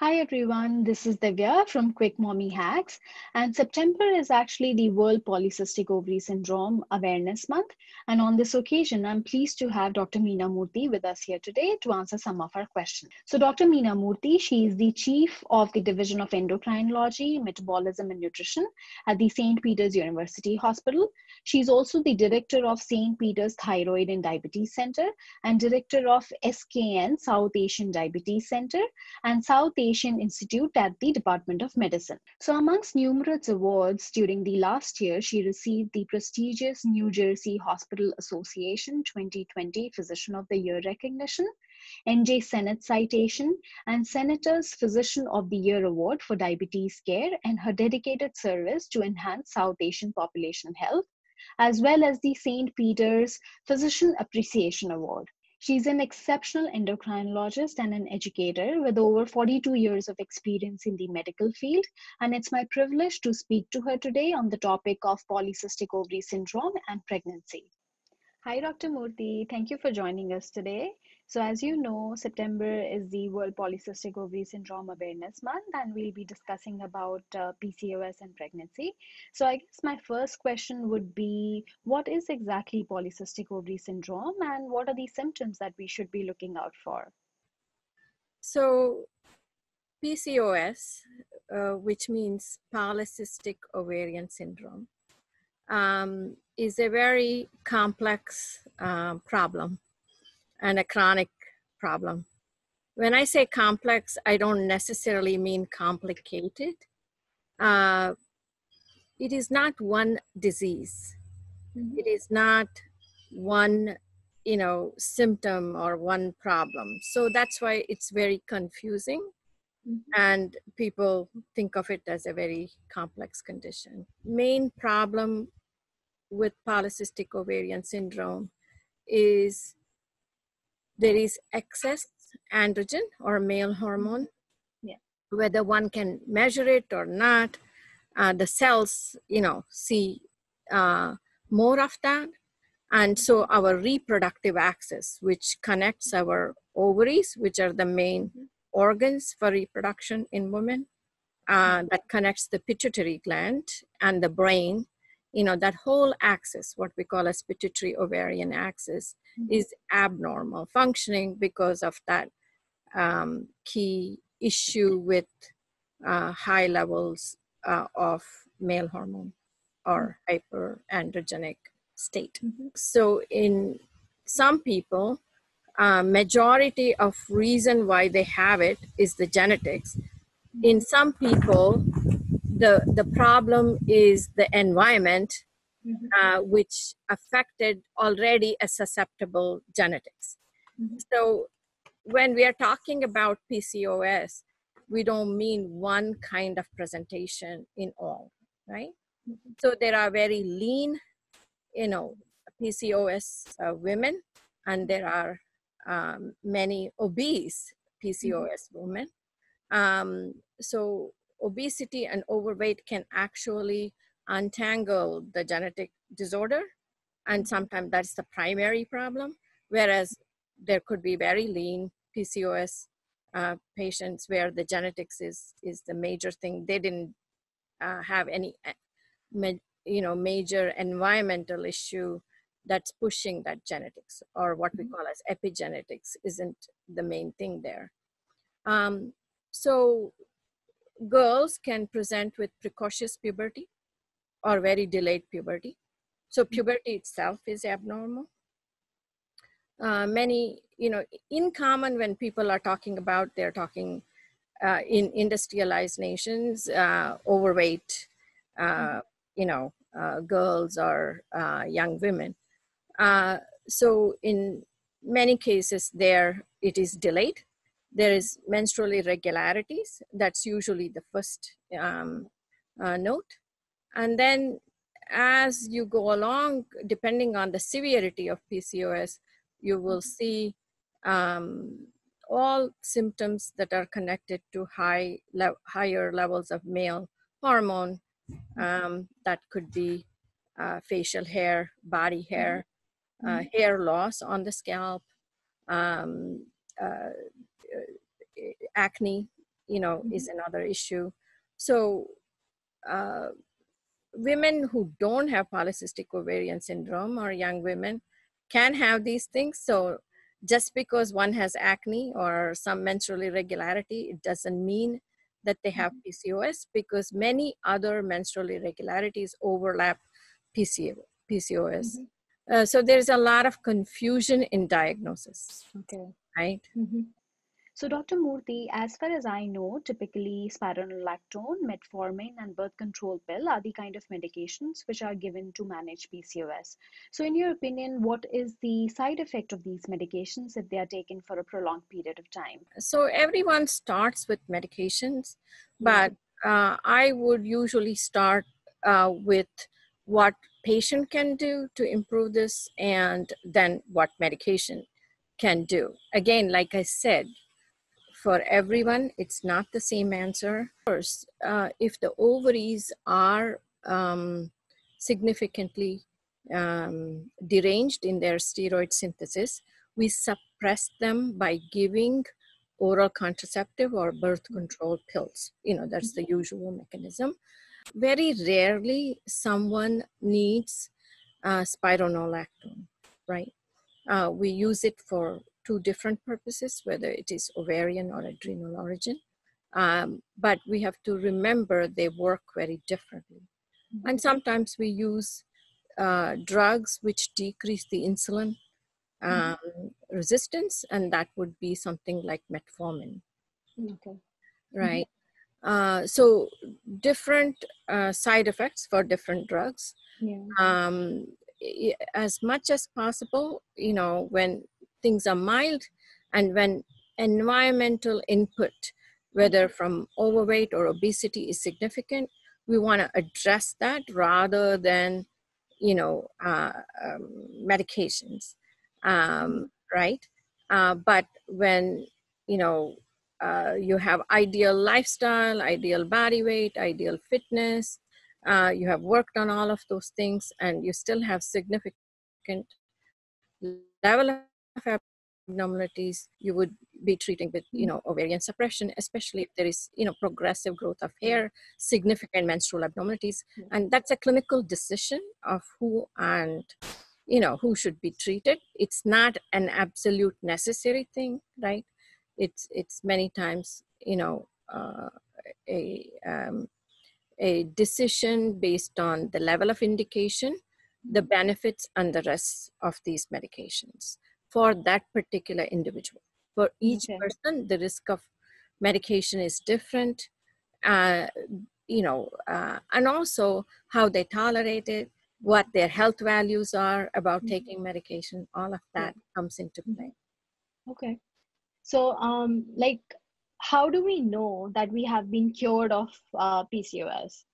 Hi everyone, this is Divya from Quick Mommy Hacks. And September is actually the World Polycystic Ovary Syndrome Awareness Month. And on this occasion, I'm pleased to have Dr. Meena Murthy with us here today to answer some of our questions. So, Dr. Meena Murthy, she is the Chief of the Division of Endocrinology, Metabolism, and Nutrition at the St. Peter's University Hospital. She's also the Director of St. Peter's Thyroid and Diabetes Center and Director of SKN South Asian Diabetes Center and South Institute at the Department of Medicine. So, amongst numerous awards during the last year, she received the prestigious New Jersey Hospital Association 2020 Physician of the Year recognition, NJ Senate citation, and Senator's Physician of the Year award for diabetes care and her dedicated service to enhance South Asian population health, as well as the St. Peter's Physician Appreciation Award. She's an exceptional endocrinologist and an educator with over 42 years of experience in the medical field. And it's my privilege to speak to her today on the topic of polycystic ovary syndrome and pregnancy. Hi, Dr. Murthy. Thank you for joining us today. So, as you know, September is the World Polycystic Ovary Syndrome Awareness Month, and we'll be discussing about uh, PCOS and pregnancy. So, I guess my first question would be what is exactly polycystic ovary syndrome, and what are the symptoms that we should be looking out for? So, PCOS, uh, which means polycystic ovarian syndrome, um, is a very complex uh, problem and a chronic problem. When I say complex, I don't necessarily mean complicated. Uh, it is not one disease. Mm-hmm. It is not one, you know, symptom or one problem. So that's why it's very confusing. Mm-hmm. And people think of it as a very complex condition. Main problem with polycystic ovarian syndrome is there is excess androgen or male hormone yeah. whether one can measure it or not uh, the cells you know see uh, more of that and so our reproductive axis which connects our ovaries which are the main organs for reproduction in women uh, that connects the pituitary gland and the brain you know that whole axis what we call as pituitary ovarian axis mm-hmm. is abnormal functioning because of that um, key issue with uh, high levels uh, of male hormone or mm-hmm. hyperandrogenic state mm-hmm. so in some people uh, majority of reason why they have it is the genetics in some people the the problem is the environment mm-hmm. uh, which affected already a susceptible genetics mm-hmm. so when we are talking about pcos we don't mean one kind of presentation in all right mm-hmm. so there are very lean you know pcos uh, women and there are um, many obese pcos women um, so obesity and overweight can actually untangle the genetic disorder and sometimes that's the primary problem whereas there could be very lean pcos uh, patients where the genetics is is the major thing. They didn't uh, have any uh, you know major environmental issue that's pushing that genetics or what we mm-hmm. call as epigenetics isn't the main thing there. Um, so girls can present with precocious puberty or very delayed puberty. So mm-hmm. puberty itself is abnormal. Uh, many, you know, in common when people are talking about, they're talking uh, in industrialized nations, uh, overweight, uh, mm-hmm. you know, uh, girls or uh, young women. so in many cases there, it is delayed there is menstrual irregularities. That's usually the first um, uh, note. And then as you go along, depending on the severity of PCOS, you will mm-hmm. see um, all symptoms that are connected to high le- higher levels of male hormone. Mm-hmm. Um, that could be uh, facial hair, body hair, uh, mm-hmm. hair loss on the scalp, um, uh, acne, you know, mm-hmm. is another issue. So, uh, women who don't have polycystic ovarian syndrome or young women can have these things. So, just because one has acne or some menstrual irregularity, it doesn't mean that they have mm-hmm. PCOS because many other menstrual irregularities overlap PCO, PCOS. Mm-hmm. Uh, so there's a lot of confusion in diagnosis. Okay. Right? Mm-hmm. So, Dr. Murthy, as far as I know, typically spironolactone, metformin, and birth control pill are the kind of medications which are given to manage PCOS. So, in your opinion, what is the side effect of these medications if they are taken for a prolonged period of time? So, everyone starts with medications, but uh, I would usually start uh, with what patient can do to improve this and then what medication can do. Again, like I said, for everyone, it's not the same answer. First, uh, if the ovaries are um, significantly um, deranged in their steroid synthesis, we suppress them by giving oral contraceptive or birth control pills. You know, that's the usual mechanism. Very rarely, someone needs uh, spironolactone, right? Uh, we use it for two different purposes, whether it is ovarian or adrenal origin. Um, but we have to remember they work very differently. Mm-hmm. And sometimes we use uh, drugs which decrease the insulin mm-hmm. um, mm-hmm. resistance, and that would be something like metformin. Okay. Right. Mm-hmm. Uh, so different uh, side effects for different drugs. Yeah. Um, as much as possible, you know, when things are mild and when environmental input whether from overweight or obesity is significant we want to address that rather than you know uh, um, medications um, right? Uh, but when you know uh, you have ideal lifestyle ideal body weight ideal fitness uh, you have worked on all of those things and you still have significant level abnormalities you would be treating with you mm. know ovarian suppression especially if there is you know progressive growth of hair significant menstrual abnormalities. And that's a clinical decision of who and you know who should be treated. It's not an absolute necessary thing right? It's it's many times you know uh, a um, a decision based on the level of indication the benefits and the rest of these medications for that particular individual. For each okay. person, the risk of medication is different, uh, you know, uh, and also how they tolerate it, what their health values are about mm-hmm. taking medication, all of that comes into mm-hmm. play. Okay. So, um, like, how do we know that we have been cured of uh, PCOS?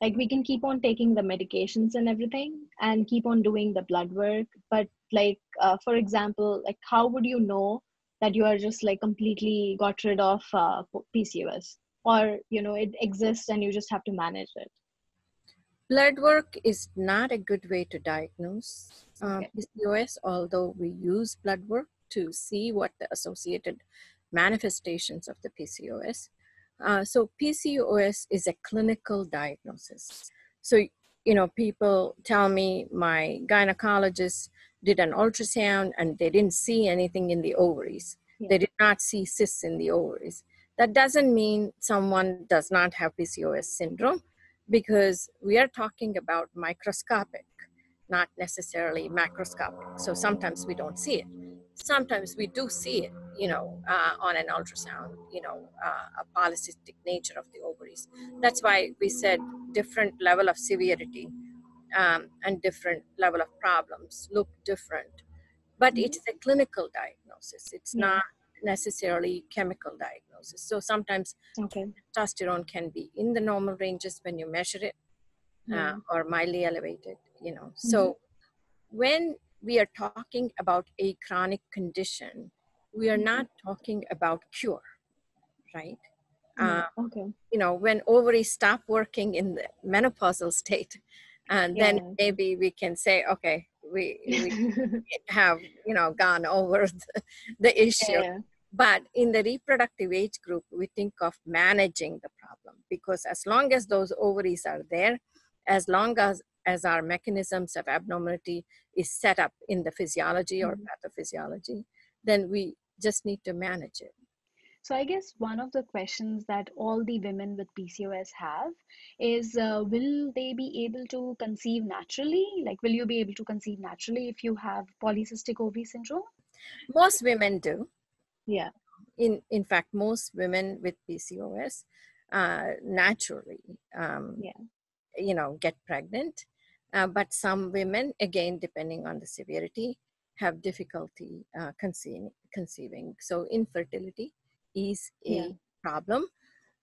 Like, we can keep on taking the medications and everything and keep on doing the blood work, but like uh, for example like how would you know that you are just like completely got rid of uh, pcos or you know it exists and you just have to manage it? Blood work is not a good way to diagnose uh, okay. pcos although we use blood work to see what the associated manifestations of the pcos uh, so pcos is a clinical diagnosis. So you know people tell me my gynecologist did an ultrasound and they didn't see anything in the ovaries. Yeah. They did not see cysts in the ovaries. That doesn't mean someone does not have PCOS syndrome because we are talking about microscopic, not necessarily macroscopic. So sometimes we don't see it. Sometimes we do see it, you know, uh, on an ultrasound, you know, uh, a polycystic nature of the ovaries. That's why we said different level of severity um, and different level of problems look different but mm-hmm. it's a clinical diagnosis it's yeah. not necessarily chemical diagnosis so sometimes okay. testosterone can be in the normal ranges when you measure it uh, or mildly elevated you know mm-hmm. so when we are talking about a chronic condition we are mm-hmm. not talking about cure right uh, okay. you know when ovaries stop working in the menopausal state and yeah. then maybe we can say okay we, we have you know gone over the, the issue yeah. but in the reproductive age group, we think of managing the problem because as long as those ovaries are there, as long as, as our mechanisms of abnormality is set up in the physiology or mm-hmm. pathophysiology, then we just need to manage it. So I guess one of the questions that all the women with PCOS have is, uh, will they be able to conceive naturally? Like, will you be able to conceive naturally if you have polycystic ovary syndrome? Most women do. Yeah. In in fact, most women with PCOS uh, naturally, um, yeah. you know, get pregnant. Uh, but some women, again, depending on the severity, have difficulty uh, conceiving, conceiving. So infertility is a yeah. problem.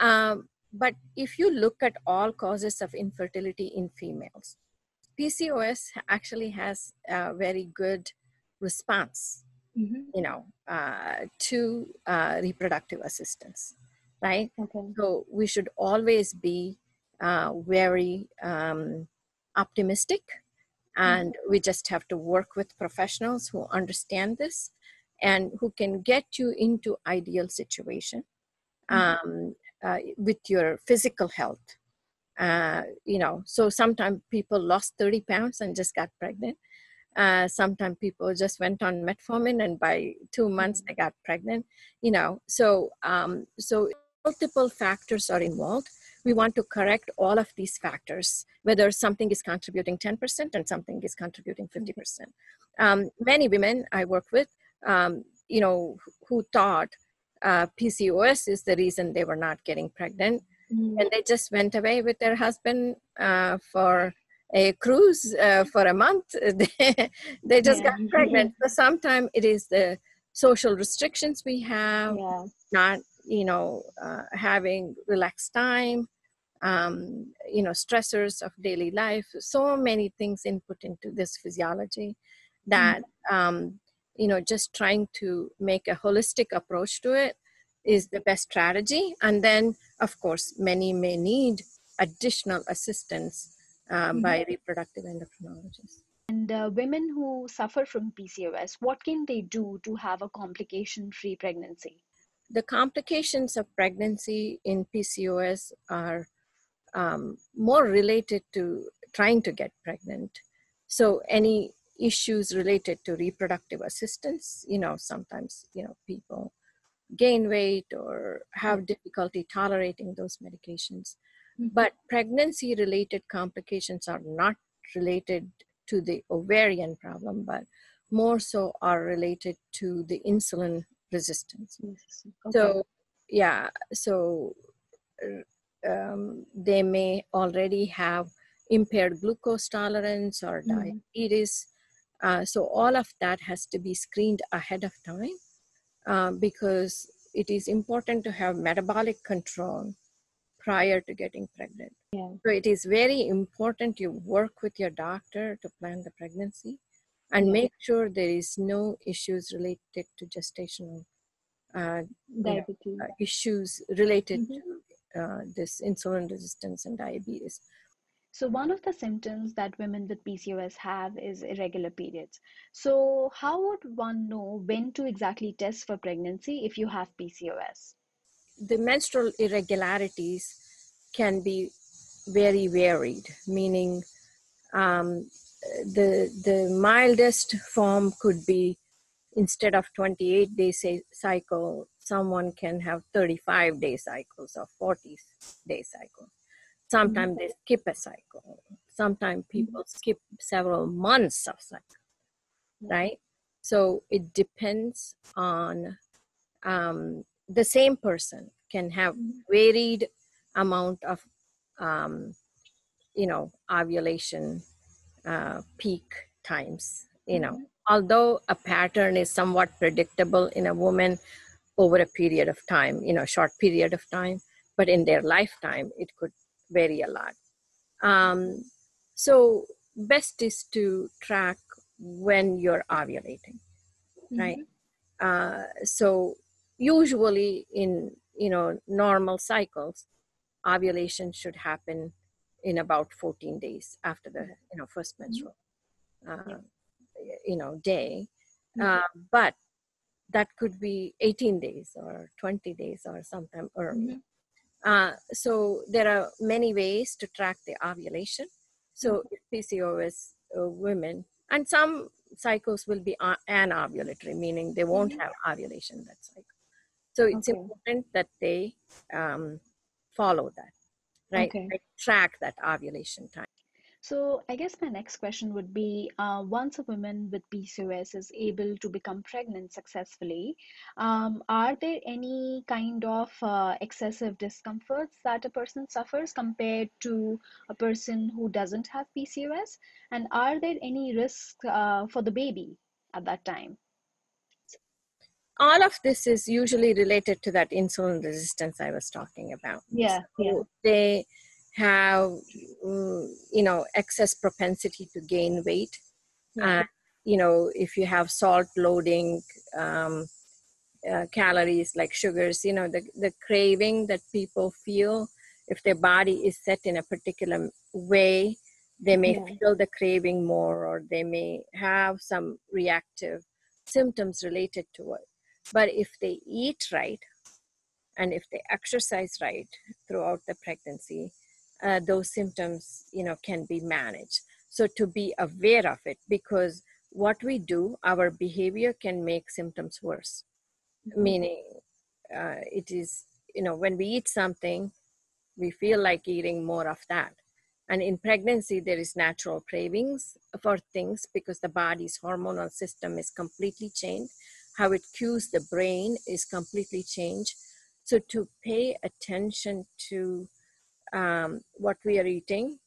Um, but if you look at all causes of infertility in females, PCOS actually has a very good response, mm-hmm. you know, uh, to uh, reproductive assistance, right? Okay. So we should always be uh, very um, optimistic, mm-hmm. and mm-hmm. we just have to work with professionals who understand this and who can get you into ideal situation mm-hmm. um, uh, with your physical health. Uh, you know so sometimes people lost 30 pounds and just got pregnant. Uh, sometimes people just went on metformin and by two months they got pregnant you know. So um, so multiple factors are involved. We want to correct all of these factors whether something is contributing 10% and something is contributing 50% um, many women i work with um, you know, who thought uh, PCOS is the reason they were not getting pregnant. Mm-hmm. And they just went away with their husband uh, for a cruise uh, for a month. they, they just yeah. got pregnant. So sometimes it is the social restrictions we have, yeah. not, you know, uh, having relaxed time, um, you know, stressors of daily life. So many things input into this physiology that mm-hmm. um, you know just trying to make a holistic approach to it is the best strategy. And then of course many may need additional assistance um, mm-hmm. by reproductive endocrinologists. And uh, women who suffer from pcos what can they do to have a complication free pregnancy? The complications of pregnancy in pcos are um, more related to trying to get pregnant. So any issues related to reproductive assistance you know sometimes you know people gain weight or have difficulty tolerating those medications mm-hmm. but pregnancy related complications are not related to the ovarian problem but more so are related to the insulin resistance okay. so yeah so um, they may already have impaired glucose tolerance or mm-hmm. Uh, so all of that has to be screened ahead of time uh, because it is important to have metabolic control prior to getting pregnant. Yeah. So it is very important you work with your doctor to plan the pregnancy and make sure there is no issues related to gestational uh, diabetes you know, uh, issues related mm-hmm. to uh, this insulin resistance and diabetes. So, one of the symptoms that women with PCOS have is irregular periods. So, how would one know when to exactly test for pregnancy if you have PCOS? The menstrual irregularities can be very varied, meaning um, the the mildest form could be instead of 28 day cycle, someone can have 35 day cycles or 40 day cycle Sometimes mm-hmm. they skip a cycle. Sometimes mm-hmm. people skip several months of cycle, right? So it depends on um, the same person can have mm-hmm. varied amount of um, you know ovulation uh, peak times you know although a pattern is somewhat predictable in a woman over a period of time you know short period of time but in their lifetime it could vary a lot. Um, so best is to track when you're ovulating, mm-hmm. right? Uh, so usually in you know normal cycles, ovulation should happen in about 14 days after the you know first mm-hmm. menstrual uh, you know day. Mm-hmm. Uh, but that could be 18 days or 20 days or sometime early. Mhm. Uh, so there are many ways to track the ovulation. So Mm-hmm. PCOS uh, women, and some cycles will be a- anovulatory, meaning they won't Mhm. have ovulation that cycle. So it's Okay. important that they um, follow that, right? Okay. Like track that ovulation time. So I guess my next question would be, uh, once a woman with PCOS is able to become pregnant successfully, um, are there any kind of uh, excessive discomforts that a person suffers compared to a person who doesn't have PCOS? And are there any risks uh, for the baby at that time? All of this is usually related to that insulin resistance I was talking about. Yeah, yeah. They have, mm, you know, excess propensity to gain weight. Yeah. You know, if you have salt loading, um, uh, calories like sugars, you know, the, the craving that people feel if their body is set in a particular way, they may Yeah. feel the craving more or they may have some reactive symptoms related to it. But if they eat right and if they exercise right throughout the pregnancy, uh, those symptoms, you know, can be managed. So to be aware of it, because what we do, our behavior can make symptoms worse. Meaning, uh, it is, you know, when we eat something, we feel like eating more of that. And in pregnancy, there is natural cravings for things because the body's hormonal system is completely changed. How it cues the brain is completely changed. So to pay attention to um, what we are eating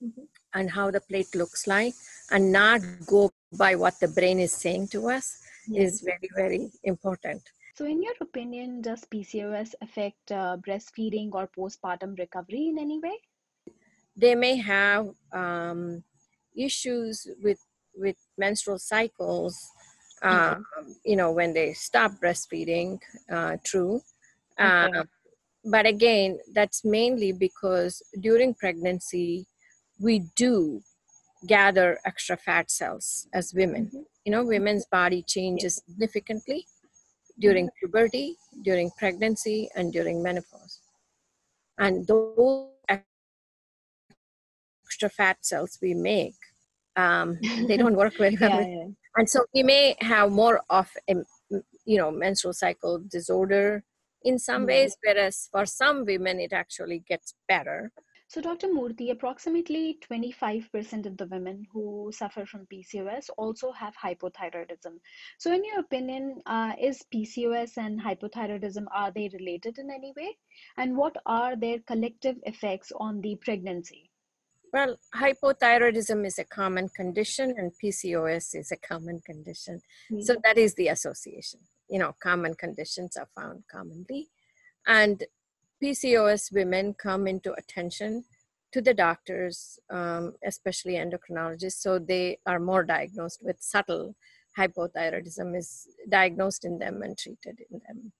Mhm. and how the plate looks like, and not go by what the brain is saying to us Yeah. is very, very important. So, in your opinion, does PCOS affect uh, breastfeeding or postpartum recovery in any way? they may have um, issues with with menstrual cycles Okay. um, you know when they stop breastfeeding uh, true Okay. But again that's mainly because during pregnancy we do gather extra fat cells as women. Mhm. you know women's body changes significantly during puberty during pregnancy and during menopause. And those extra fat cells we make um, they don't work very well. Yeah, yeah. and so we may have more of a you know menstrual cycle disorder in some ways whereas for some women it actually gets better So, Dr. Murthy, approximately 25% of the women who suffer from PCOS also have hypothyroidism. So, in your opinion, uh, is PCOS and hypothyroidism are they related in any way? And what are their collective effects on the pregnancy? Well hypothyroidism is a common condition and pcos is a common condition. So that is the association. You know common conditions are found commonly. And pcos women come into attention to the doctors um, especially endocrinologists. So they are more diagnosed with subtle hypothyroidism is diagnosed in them and treated in them.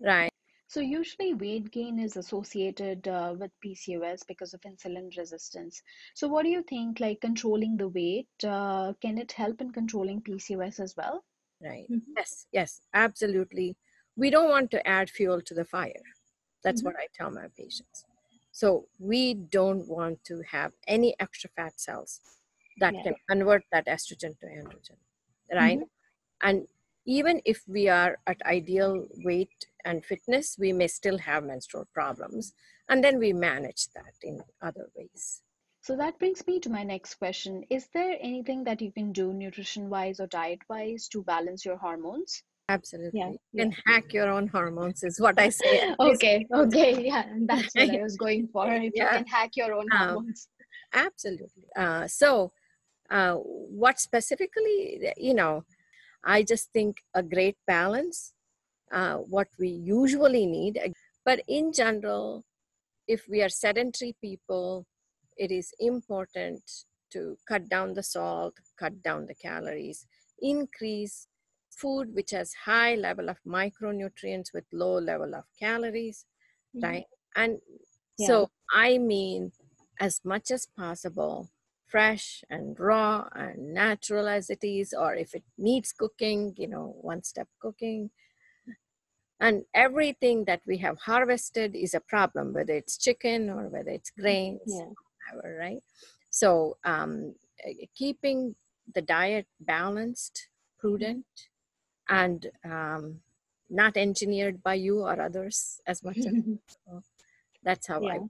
Right So usually weight gain is associated uh, with PCOS because of insulin resistance. So what do you think, like controlling the weight, uh, can it help in controlling PCOS as well? right Mhm. yes yes absolutely we don't want to add fuel to the fire that's Mhm. what i tell my patients so we don't want to have any extra fat cells that Yeah. can convert that estrogen to androgen right and even if we are at ideal weight and fitness we may still have menstrual problems and then we manage that in other ways So that brings me to my next question. Is there anything that you can do nutrition-wise or diet-wise to balance your hormones? absolutely Yeah, you can hack your own hormones is what i say Okay, okay, yeah, that's what I was going for. If you can hack your own Um, hormones. absolutely uh, so uh, what specifically you know i just think a great balance uh, what we usually need but in general if we are sedentary people it is important to cut down the salt cut down the calories increase food which has high level of micronutrients with low level of calories Mhm. right and Yeah. so i mean as much as possible fresh and raw and natural as it is, or if it needs cooking, you know, one step cooking. And everything that we have harvested is a problem, whether it's chicken or whether it's grains, Yeah. whatever, right? So, um, eh, keeping the diet balanced, prudent, and um, not engineered by you or others as much as possible. That's how I Yeah.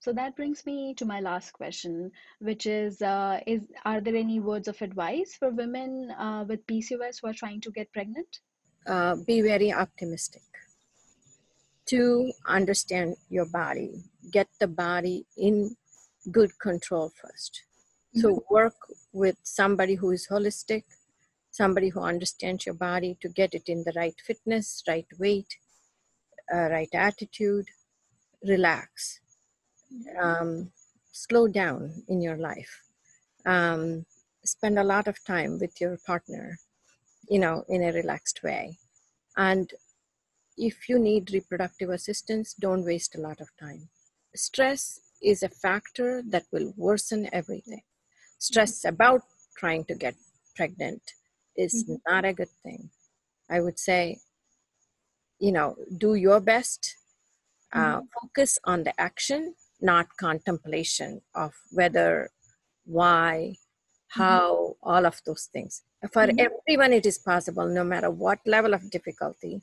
So that brings me to my last question, which is, uh, is are there any words of advice for women uh, with PCOS who are trying to get pregnant? uh, be very optimistic. To understand your body, get the body in good control 1st So work with somebody who is holistic, somebody who understands your body to get it in the right fitness, right weight, uh, right attitude. Relax. Um, slow down in your life. Um, spend a lot of time with your partner, you know, in a relaxed way. And if you need reproductive assistance, don't waste a lot of time. Stress is a factor that will worsen everything. Stress about trying to get pregnant is Mhm. not a good thing. I would say, you know, do your best, uh, focus on the action, not contemplation of whether, why, how, all of those things. For Mhm. everyone, it is possible, no matter what level of difficulty.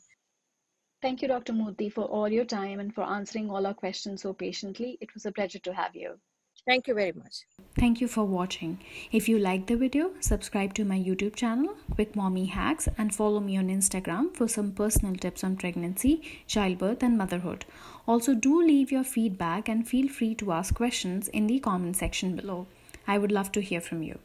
Thank you, Dr. Murthy, for all your time and for answering all our questions so patiently. It was a pleasure to have you. Thank you very much. Thank you for watching. If you liked the video, subscribe to my YouTube channel, Quick Mommy Hacks, and follow me on Instagram for some personal tips on pregnancy, childbirth, and motherhood. Also, do leave your feedback and feel free to ask questions in the comment section below. I would love to hear from you.